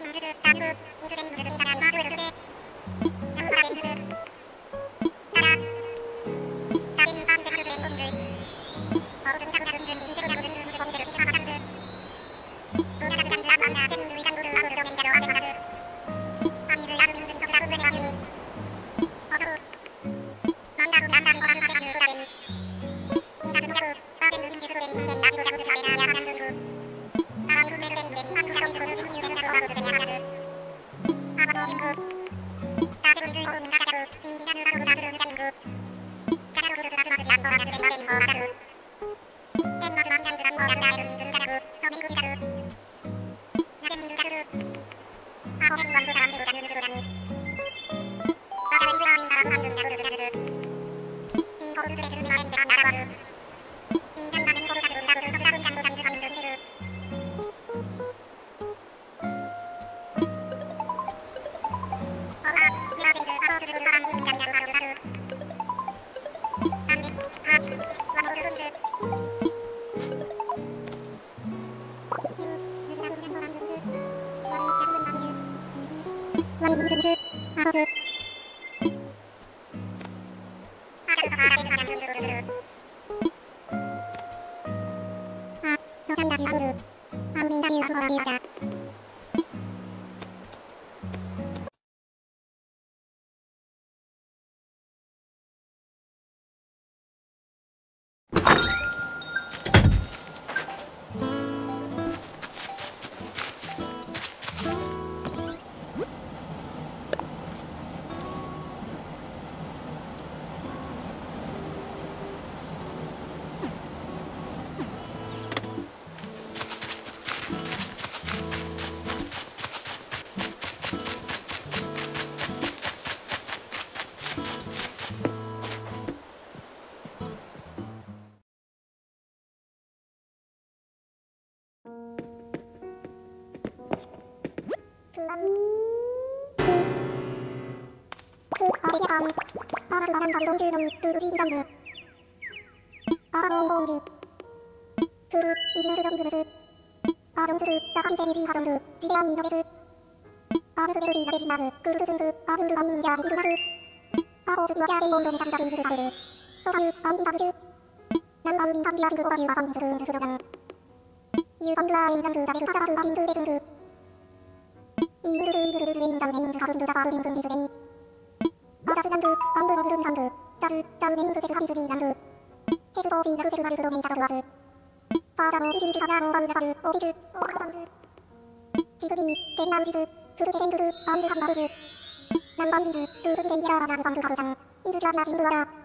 インクでインクでしばらくインクで。 사람 감동 주는 두루디 이다이브 아바노이 공비 푸르 이딩 그거 이브스 아름스르 자하이 데리리 하정부 디데아이 이노베스 아브그베르리 나베진나브 그루트 승부 아분두 아이 문자 리그마스 아호스비와 샤레이 온도네 장자리 이브사르 소사유 아이 이바브주 남밤비 사비와 비그오바유 아바인스 은스 그로강 유반두아 엔남그 자베스 카자바그 아인그 베승그 이인드르 이그르 스레인장 네인스 가루인드 자바르 링금 디스레이 雑ランク、アンブログルンランク、ズ、ダウメインプセスハビズリーランク。ヘズコーピーナクセスマルクドミーチャドワズ。パーダモイルミカガーバルダバル、オビジュ、オーカサンズ。ジグビー、テリアウジズ、フルテテングル、アンズハンバルジュ。ナンバンビズ、トープリレイヤーナンバンブカブジャン。イズチュビアジンブワダ。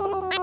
I'm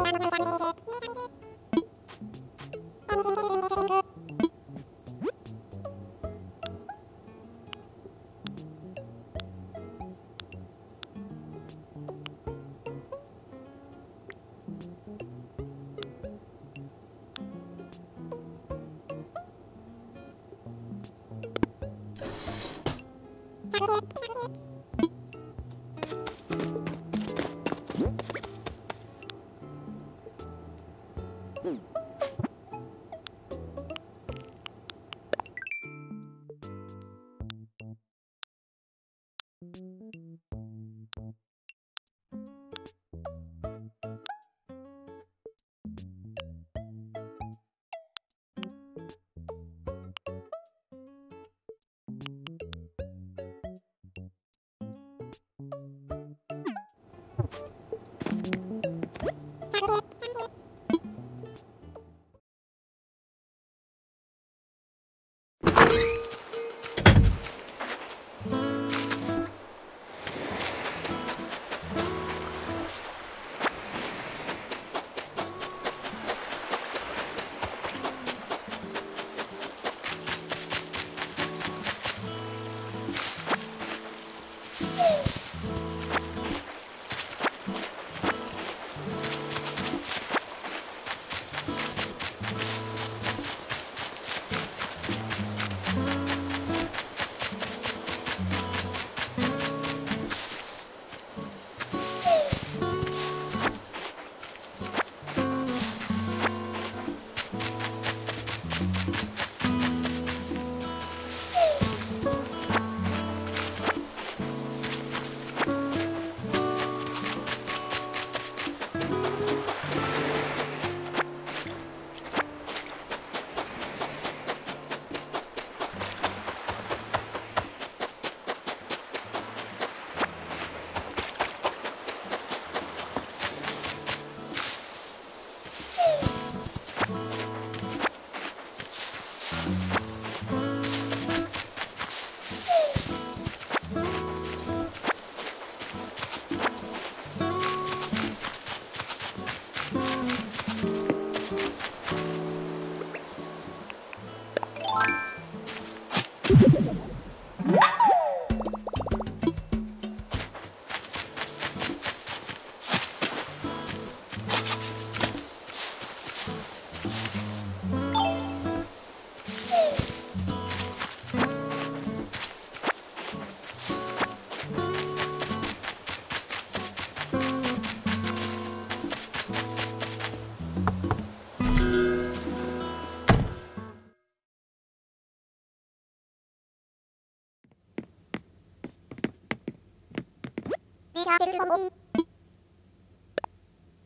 メジャーセルコンボイ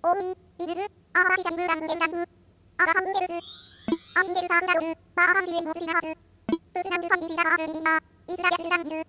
オミ、ビルズ、アーバビシャリブランデンライフ、アガハンデルズ、アンデルサンダドル、バーハンビレイモスリナーズ、プスナンズファリビラーズリリア、イズラヤスランジル。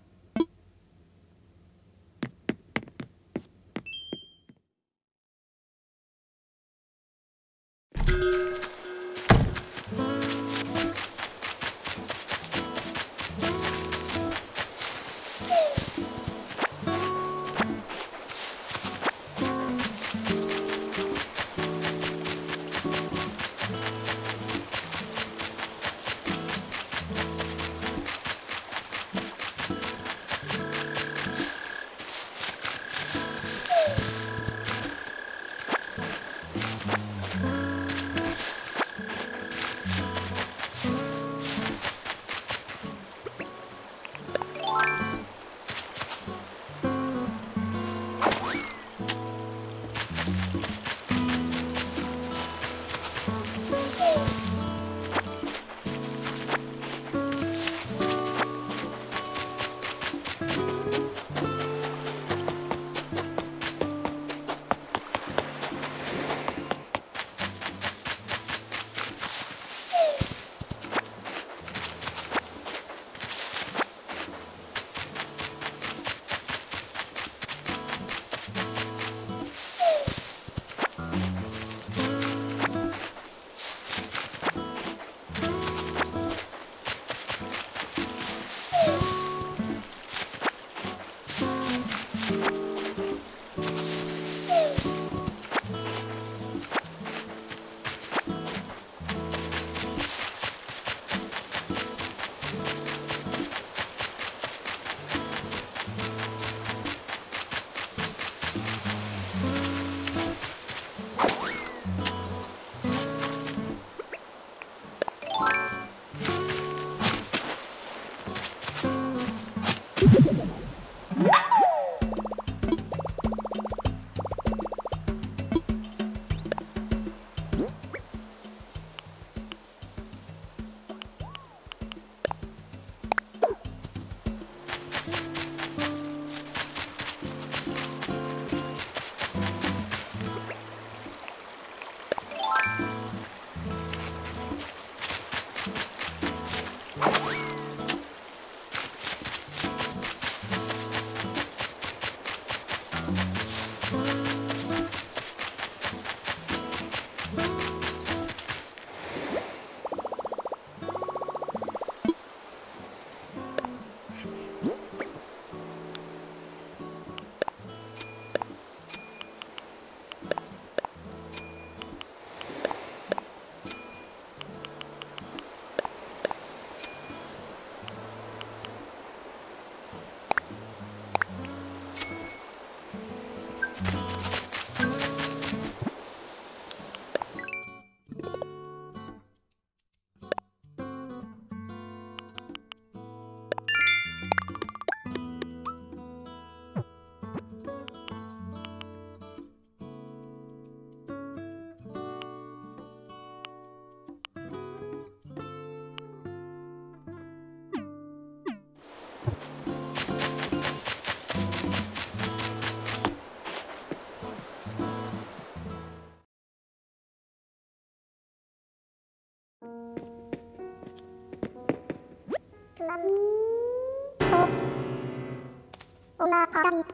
女はり、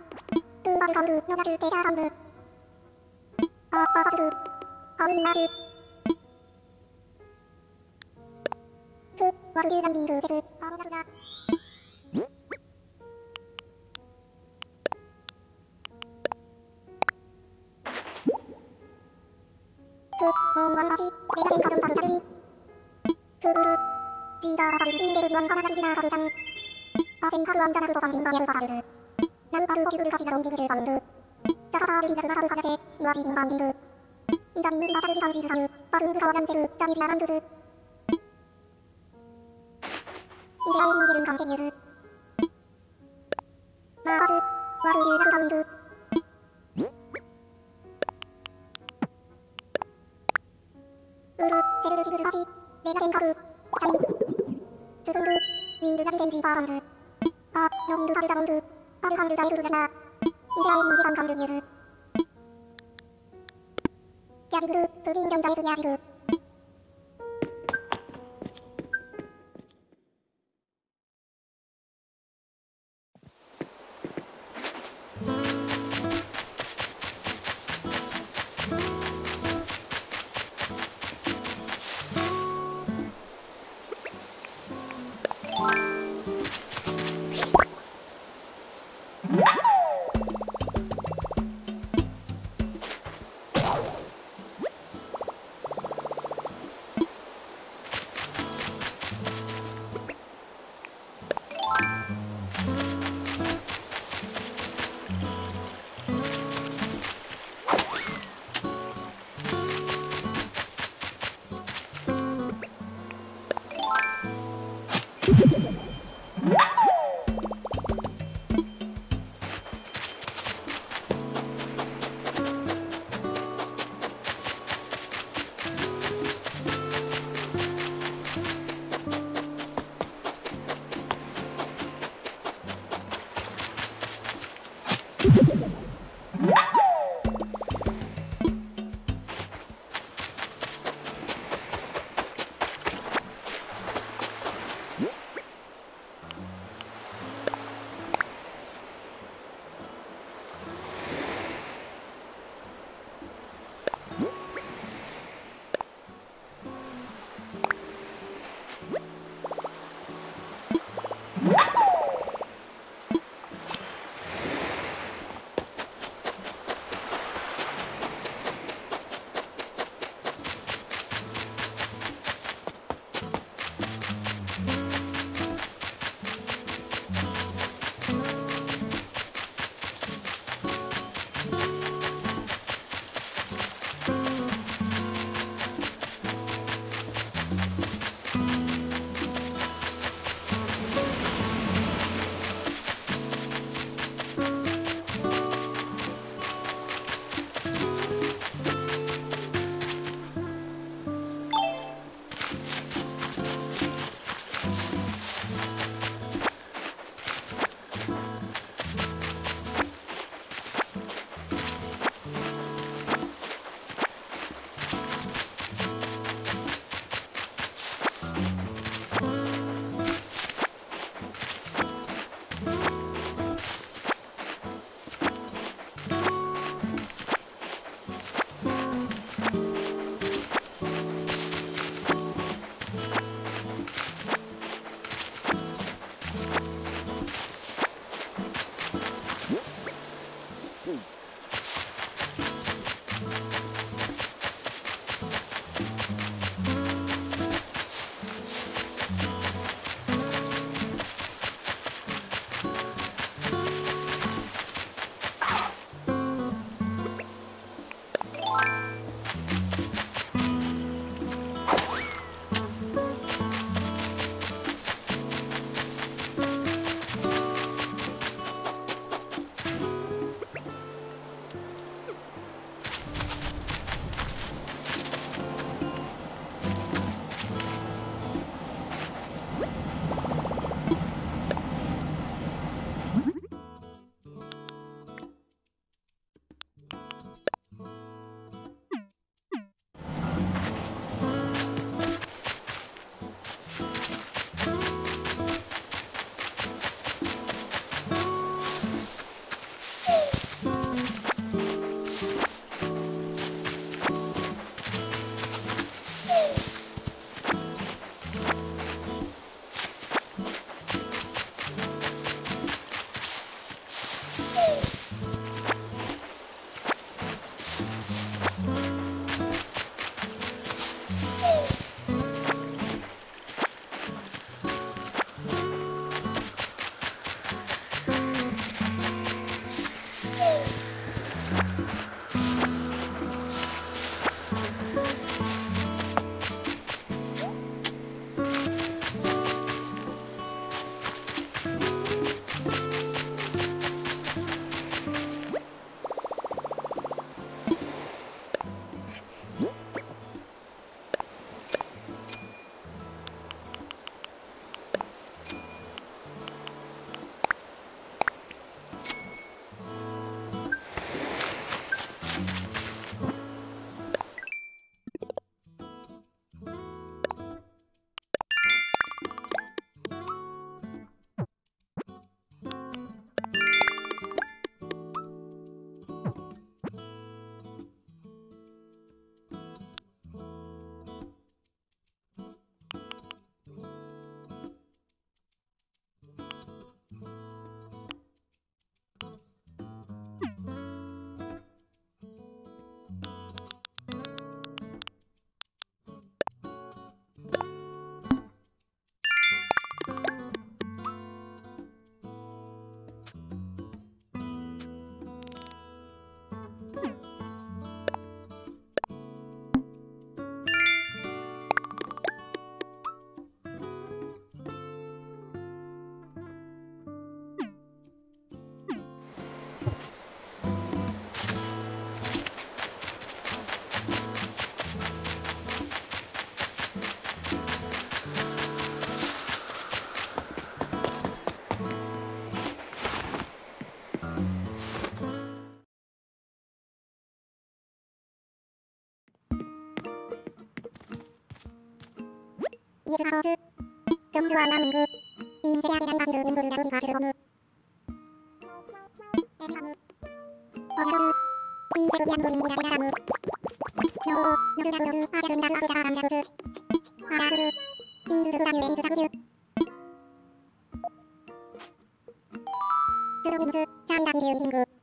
トゥバマカング、のラジュ、テシャム。あ、あはずぐ、ミラジュ。ふ、わンディングせず、あおなるな。ふ、オんわンばち、レナテイカドンバルチャルリ。ふぶる、ディーダーバルス、インベルデワンカナリナカルチャン。アセイカルワンダナルトパンディンバリアルバルズ。ルカルキュブルカシナミリグジューバンド。ザカサールビナグマハブカナセ、イワシインバンビル。イザビンビバシャルビカンビズサユ、バルンブカワナンセル、ザミズララングズ。イエスハウス。ジョンズワイヤミング。インセリアリライラシルウィングルダブリハシルゴム。エビハム。ポンドル。ピーセルギャンブリンリラリララム。ロー、ノルダブル、アジャルミラルアブザランジャズ。アラブル。ピールズブラユエイズダブジュ。スロウィンズ、チャイラヒリューリング。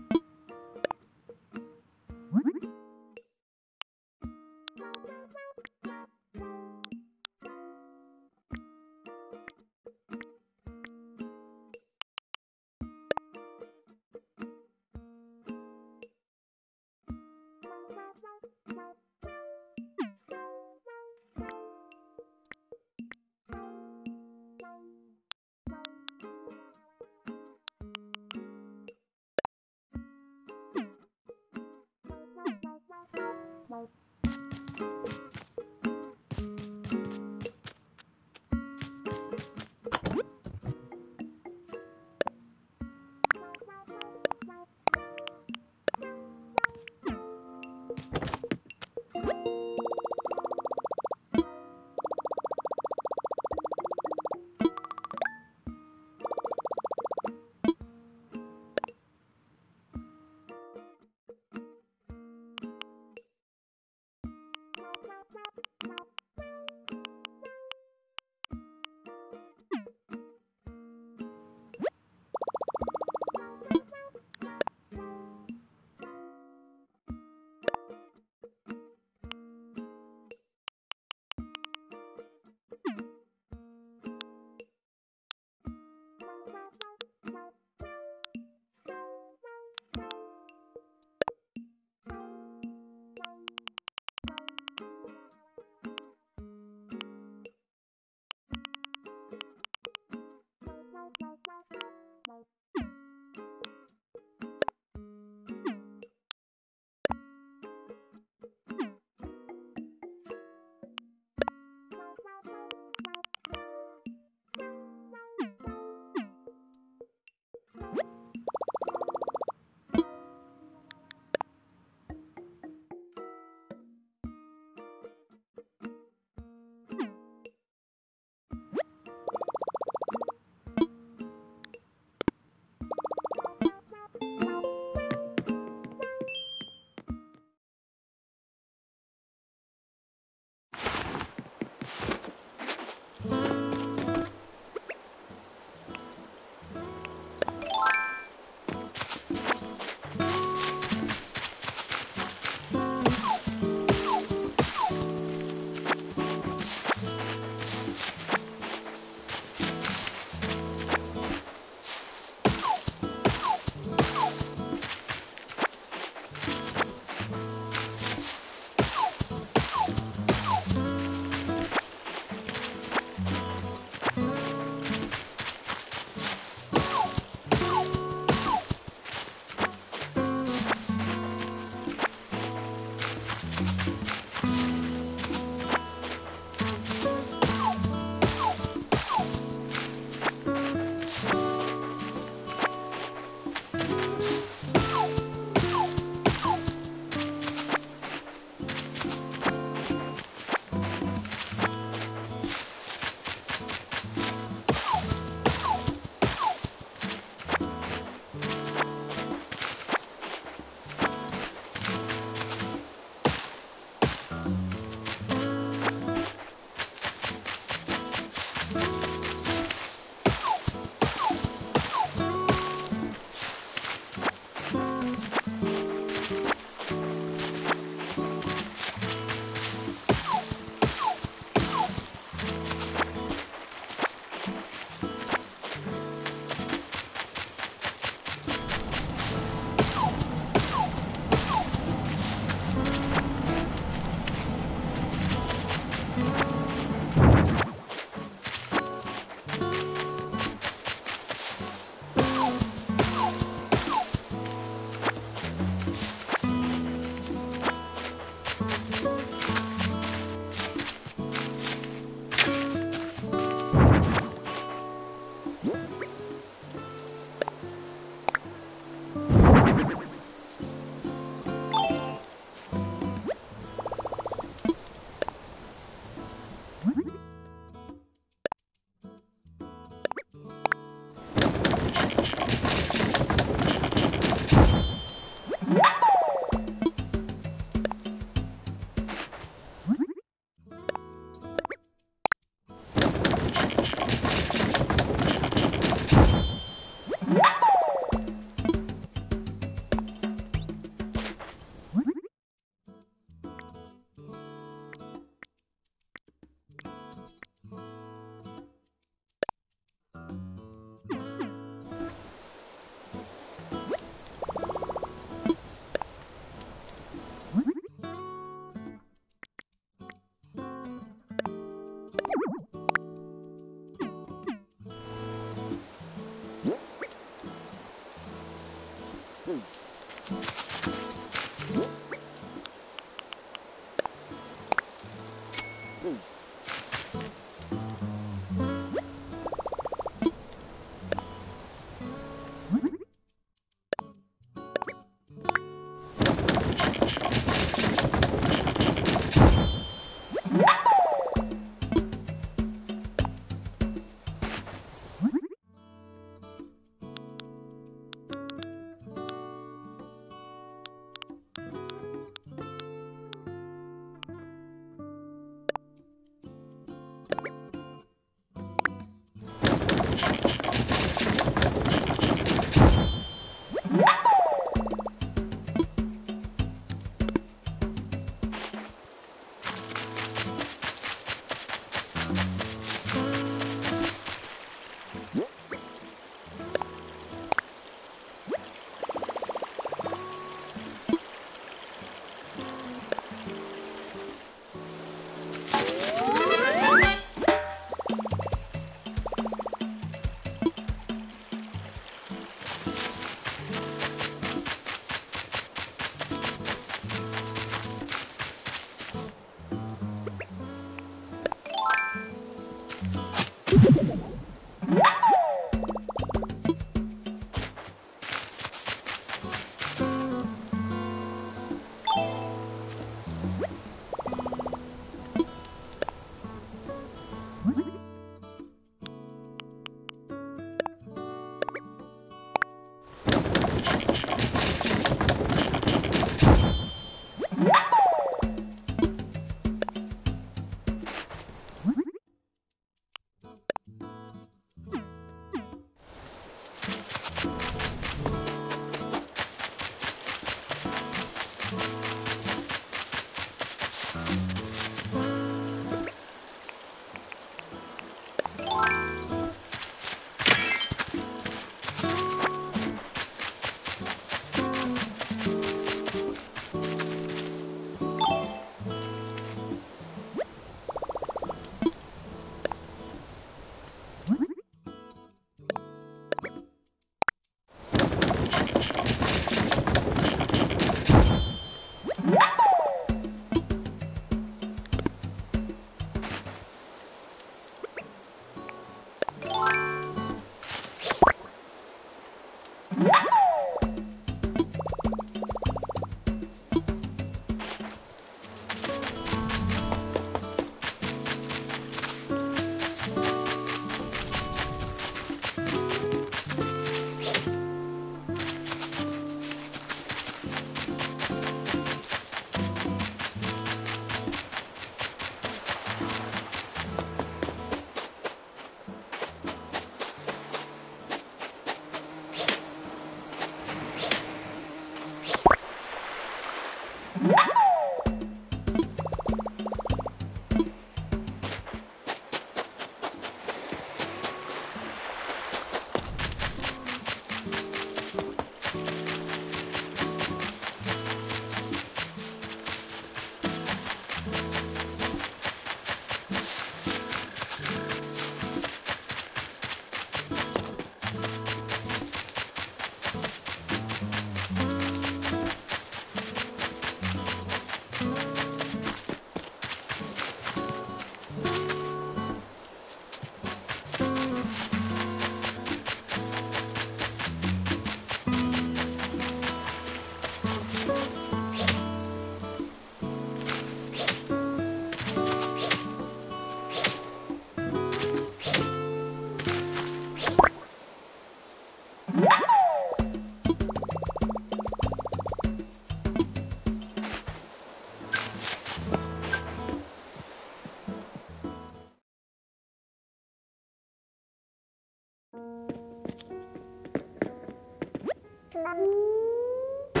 なんと、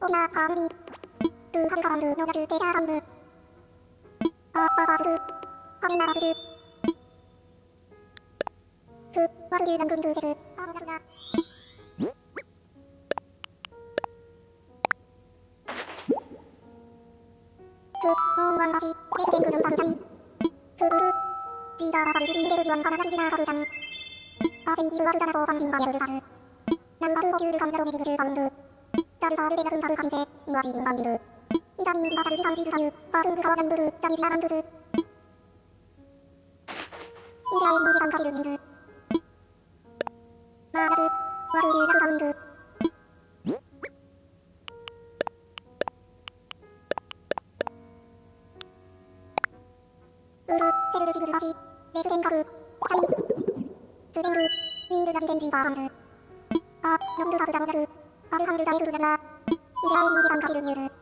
おやはみ、ドゥハンカンドゥュャ。パー、ミナズュ。ー、ーフ。スティングサ。ィーダーはルスリンルワンリー。アルナコンンバルズ。級患者ドミリグバウンド。ダルサールベナクンタルカビテ、イワシンバンビル。イタミンリバチャルビサンジズサユ、バーングカワガイブル、ダミジアナイブズ。イデアエンドリサンカビルミルズ。マーガズ、ワクリューナルサミグ。ウル、セルルジグズバシ、レズテンカク、チャミ、ズベング、ウィールナビデンジーバーハンズ。ロングハブダモ。ルハムルダイルグナナ。イラエンギリサンカニュース。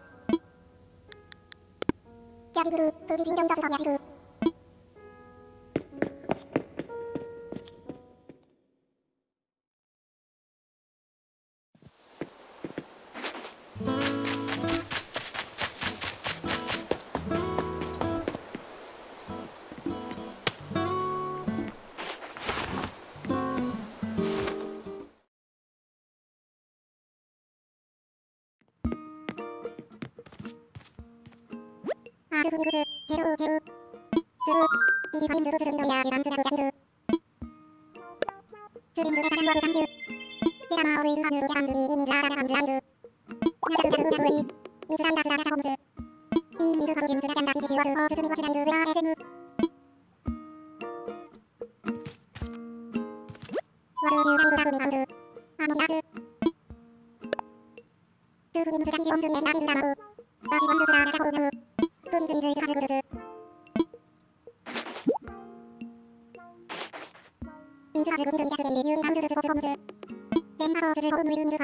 ジャビグ、プリビンジイスグ。水、ヘローヘロー。する、いいサインズロスルミロヤジランズラジャヒル。スリングラサランワルサンキュー。ラマーウィルハムジャンブリーミザラランズライル。ナザルザルウナウイ。イスライラズラサホムズ。ビーミルハムジンズラジャンバビジュワルオースミコシライルウラーエゼム。ワルデューライルラフミハンズ。アモリアズ。トゥーフンズラヒジョンズリエリアリルラモ。バシボンズラサホム。水水ター水水がずぐりずり出る指半ずつポスポムズ電波をす。るホームルムズ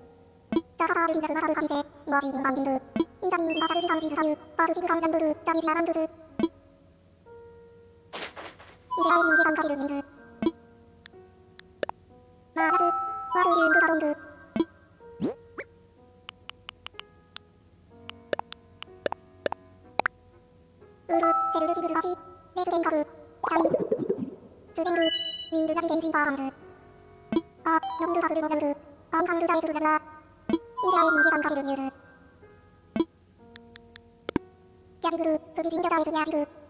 따라다니는 나란 빛에 이와지는 만비르 이다민 비자를 비상지사유 빠르신간 람부르 다미디아 람부르 이대하의 민기 상가리를 민스 마나드 와르기 은그 가동그 으르 세르르 지그사시 레스덴가그 자미 스덴그 위르 나비덴지 바함즈 아 영두 가그를 모면그 암함두 다이즈르 나나 이라의 문제 감각을 이루는 야비그 부비 빙자다의 야비그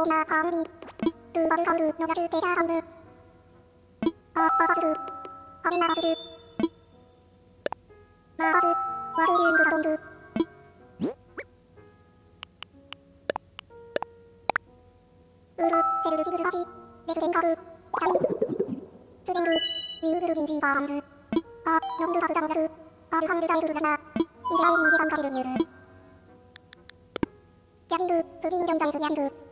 모가르 아르 함르 자이르 르나 이데아의 민기간 가르르 뉴스 야비르 부비인정 자이즈 야비르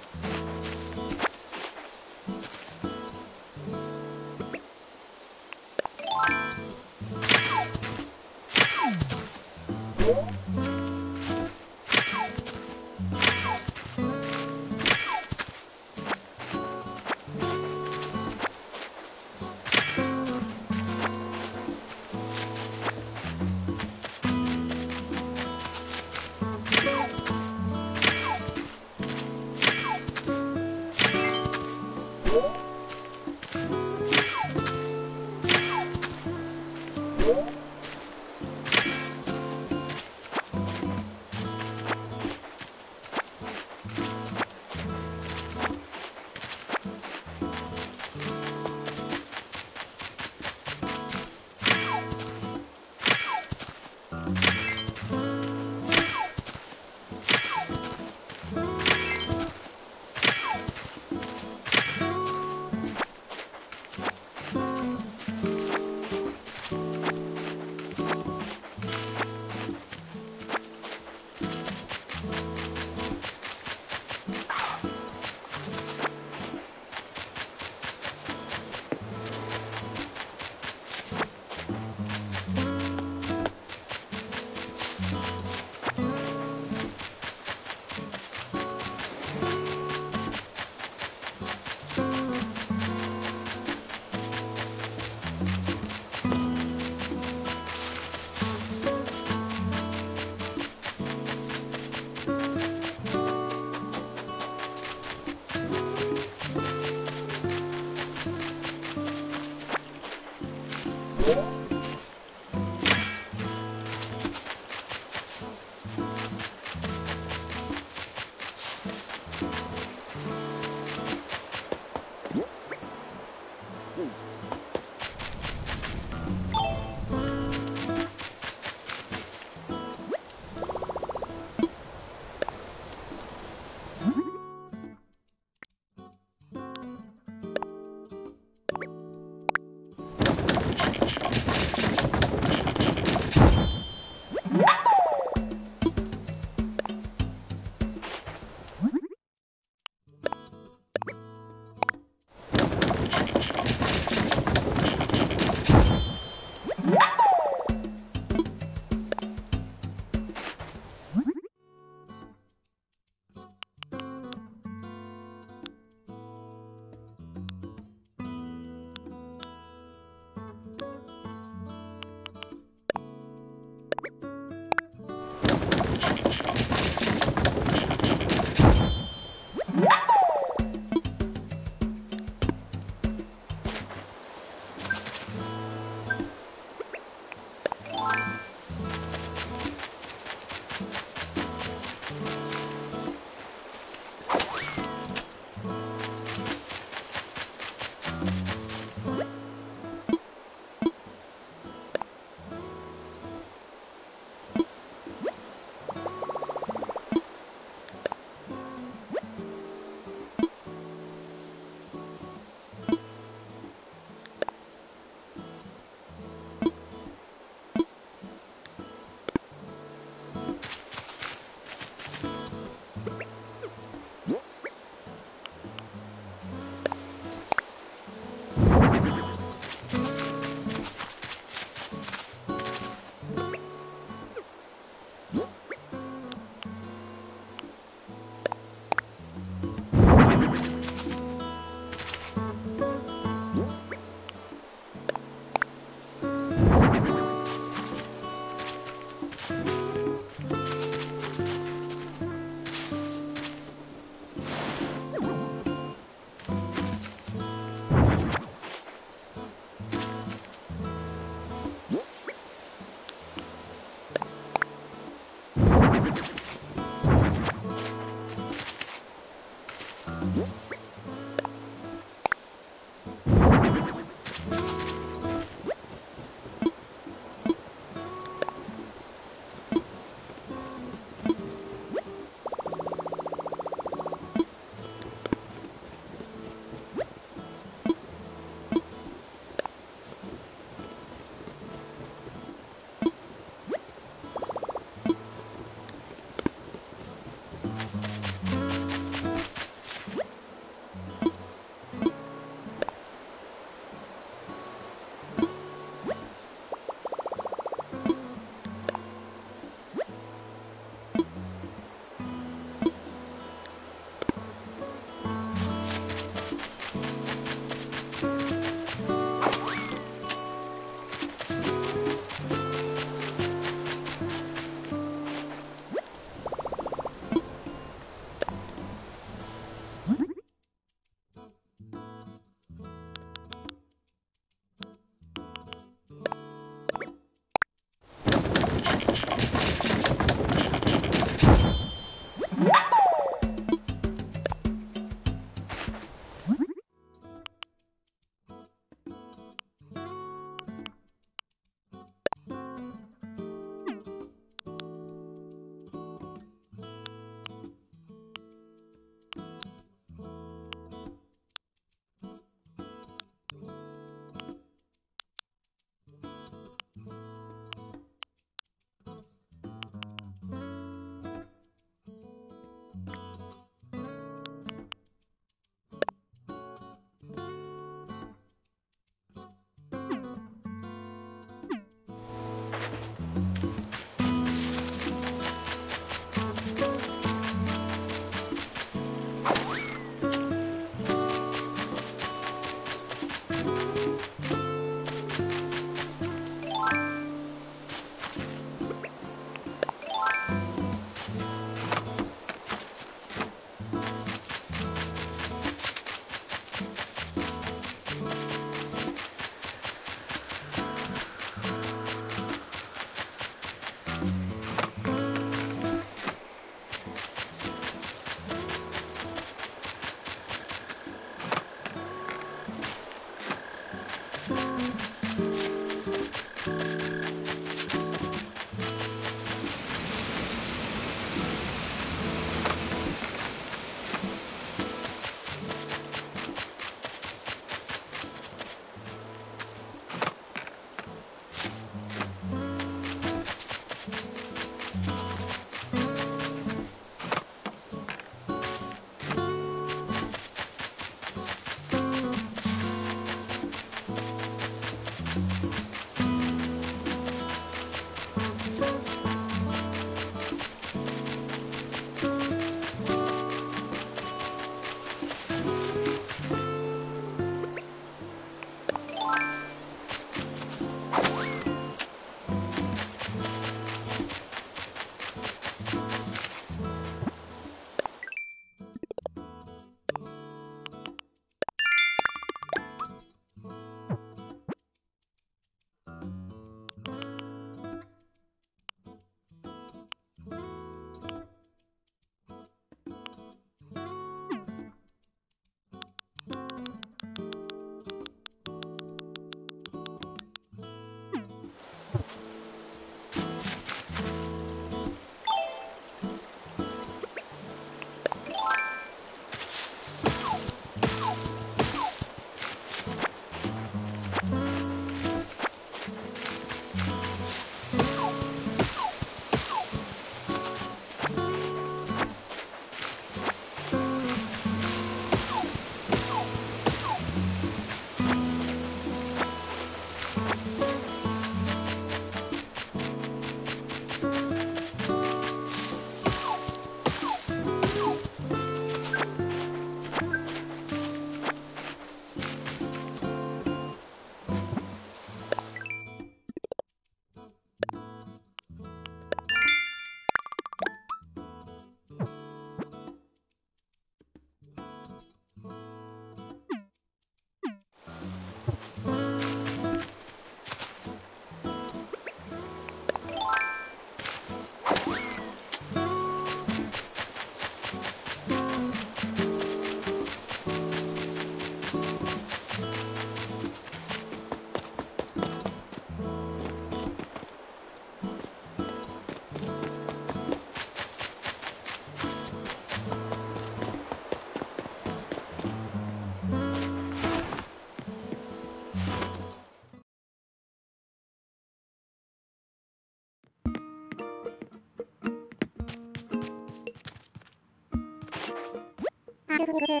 Please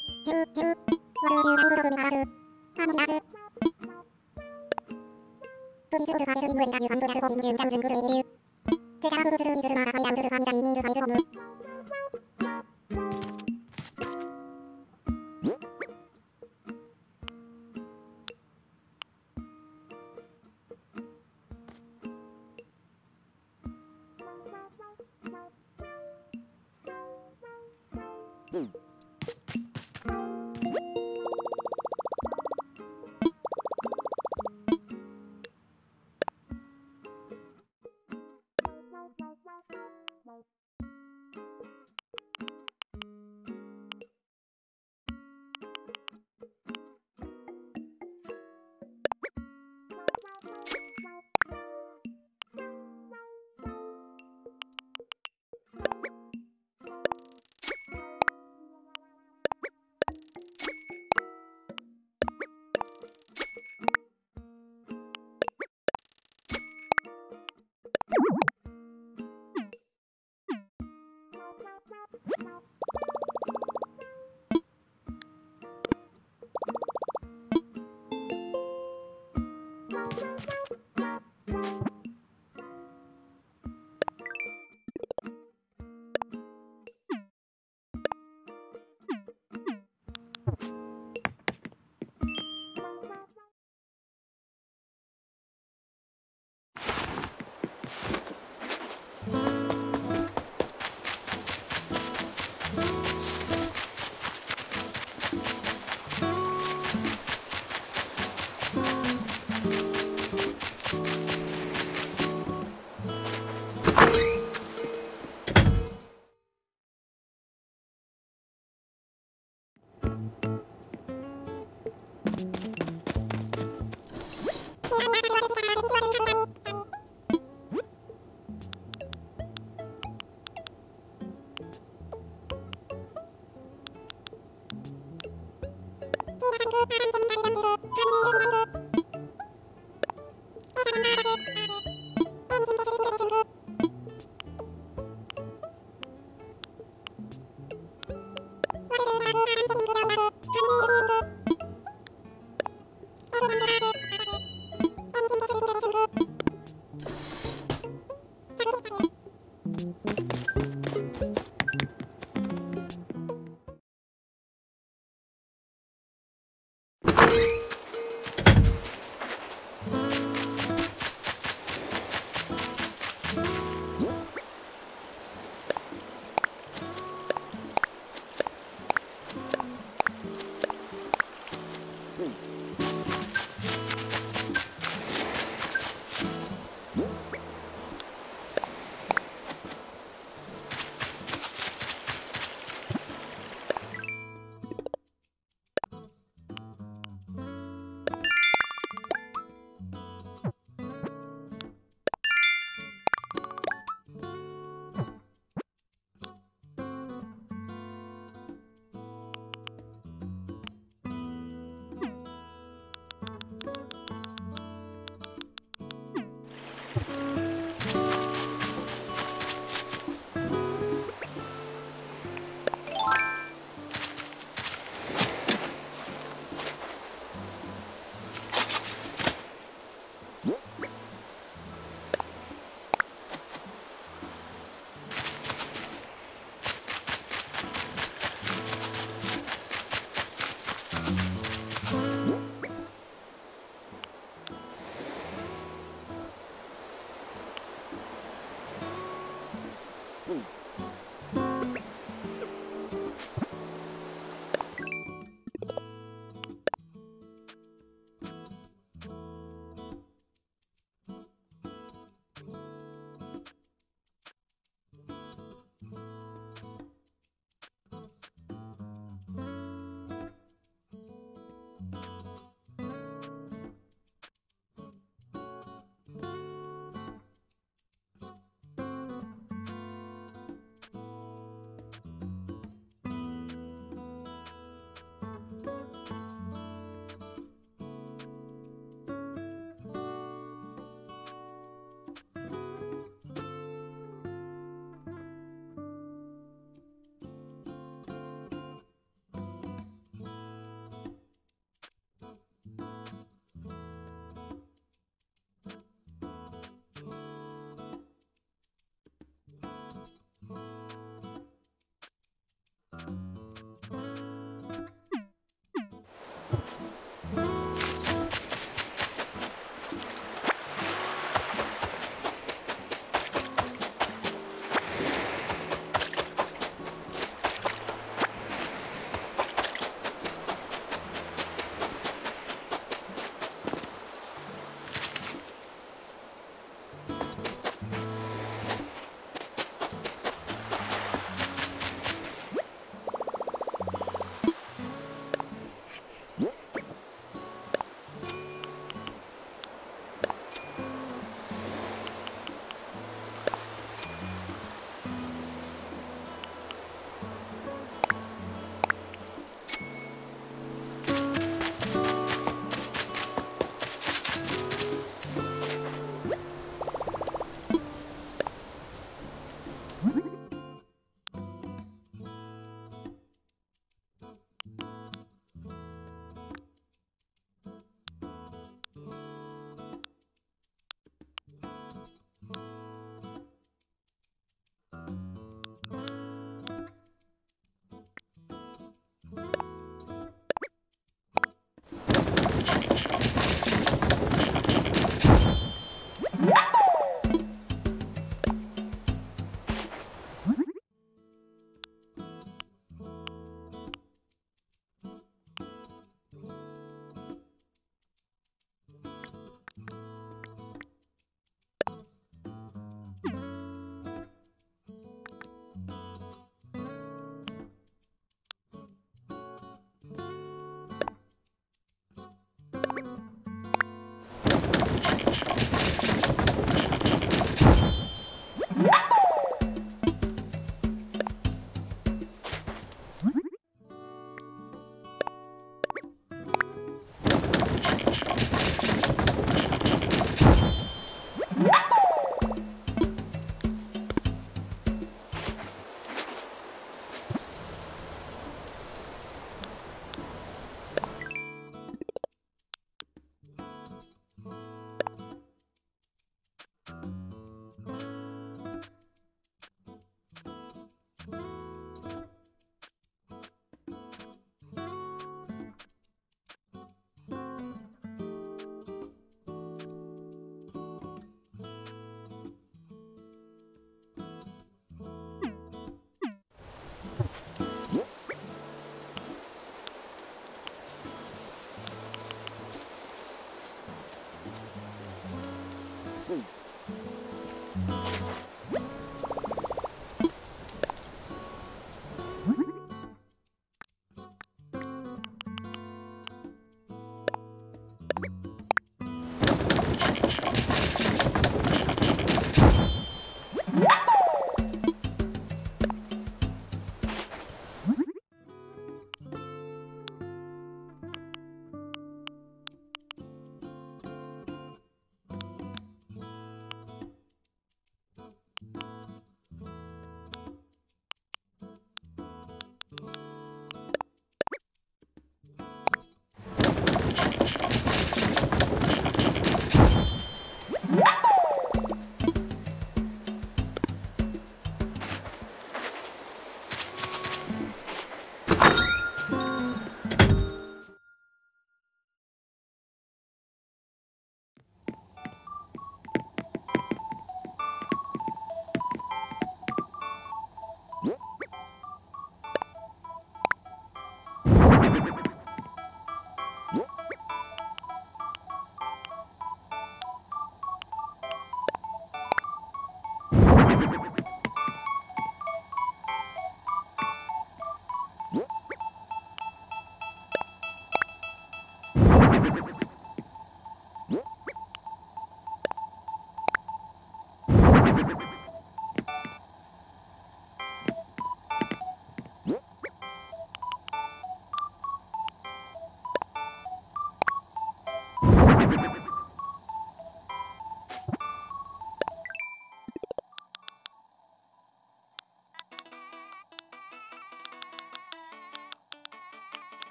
order by Julie Wood at you and Buddha Holding Jim Townsend Good Review.